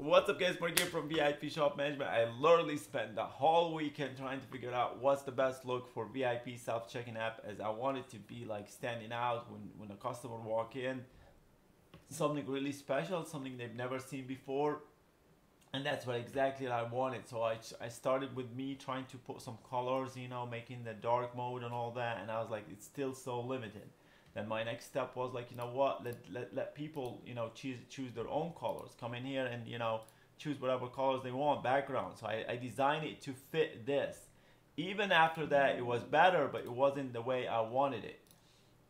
What's up guys, Mark here from VIP Shop Management. I literally spent the whole weekend trying to figure out what's the best look for VIP self-check-in app as I wanted to be like standing out when, when a customer walk in. Something really special, something they've never seen before. And that's what exactly I wanted. So I, I started with me trying to put some colors, you know, making the dark mode and all that. And I was like, it's still so limited then my next step was like you know what let, let, let people you know choose choose their own colors. Come in here and you know choose whatever colors they want background. So I, I designed it to fit this. Even after that it was better but it wasn't the way I wanted it.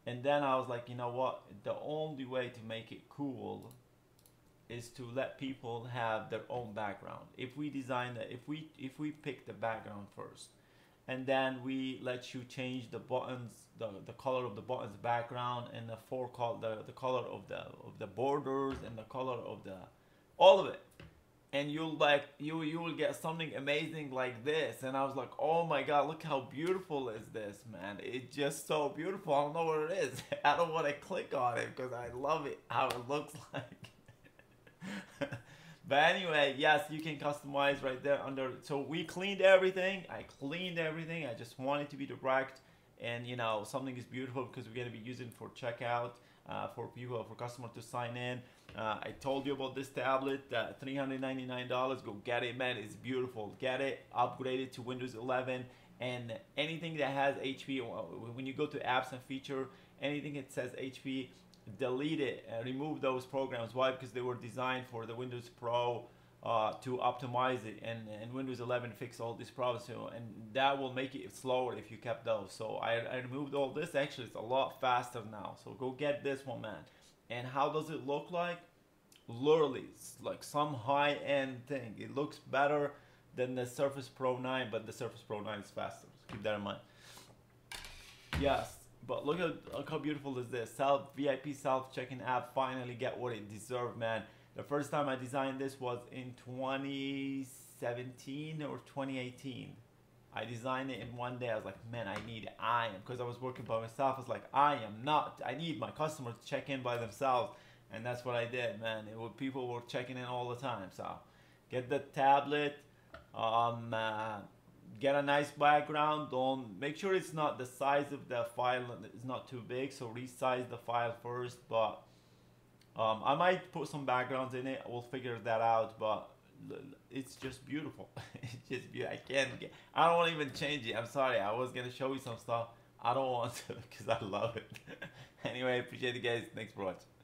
And then I was like you know what the only way to make it cool is to let people have their own background. If we design that if we if we pick the background first and then we let you change the buttons the, the color of the buttons background and the four color the, the color of the of the borders and the color of the all of it. And you'll like you you will get something amazing like this. And i was like oh my god look how beautiful is this man. It's just so beautiful. I don't know what it is. I don't want to click on it because i love it how it looks like but anyway, yes, you can customize right there under. So we cleaned everything. I cleaned everything. I just wanted to be direct and you know something is beautiful because we're to be using for checkout uh, for people for customer to sign in uh, I told you about this tablet uh, $399 go get it man it's beautiful get it upgrade it to Windows 11 and anything that has HP when you go to apps and feature anything that says HP delete it and remove those programs. Why? Because they were designed for the Windows Pro uh, to optimize it. And, and Windows 11 fix all these problems and that will make it slower if you kept those. So I, I removed all this. Actually it's a lot faster now. So go get this one man. And how does it look like? Literally it's like some high-end thing. It looks better than the Surface Pro 9 but the Surface Pro 9 is faster. So keep that in mind. Yes but look at look how beautiful is this self VIP self check-in app finally get what it deserved man the first time I designed this was in 2017 or 2018. I designed it in one day. I was like, man, I need I am because I was working by myself. I was like, I am not. I need my customers to check in by themselves, and that's what I did, man. It people were checking in all the time. So, get the tablet. Um, uh, get a nice background. Don't make sure it's not the size of the file is not too big. So resize the file first, but um, I might put some backgrounds in it. We'll figure that out, but it's just beautiful. it's just beautiful. I can't get. I don't even change it. I'm sorry. I was gonna show you some stuff. I don't want to because I love it. anyway, appreciate you guys. Thanks for watching.